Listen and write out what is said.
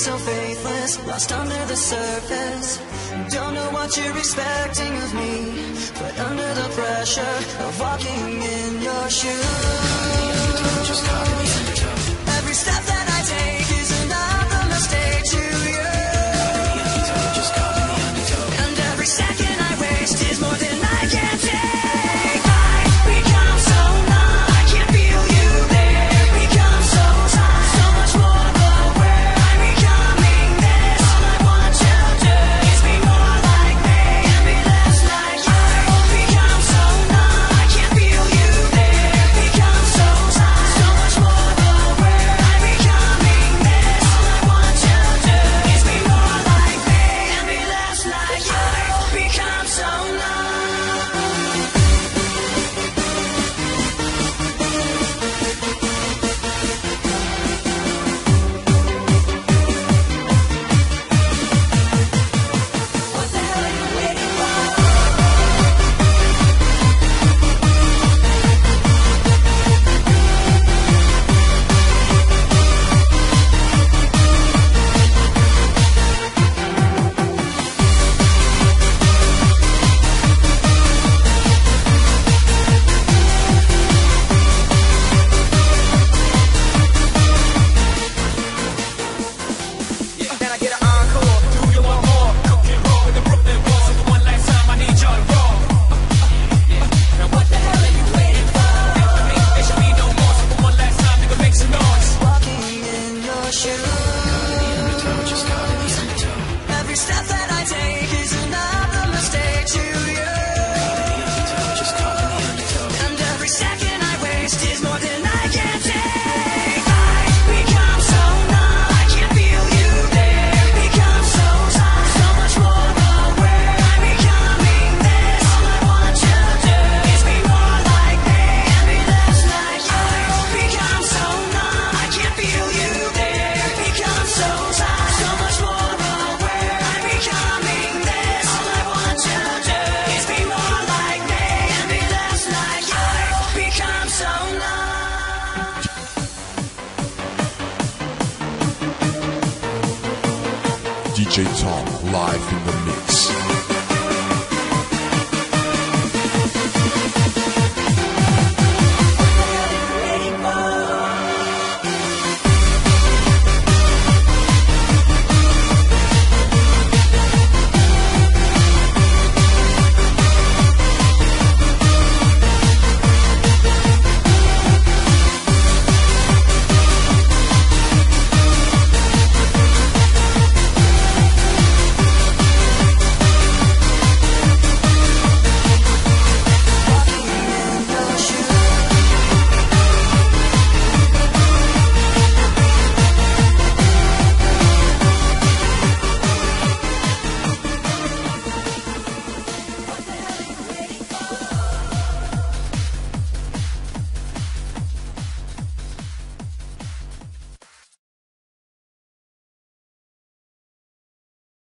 so faithless, lost under the surface. Don't know what you're expecting of me, but under the pressure of walking in your shoes. second. DJ Tom live in the mix.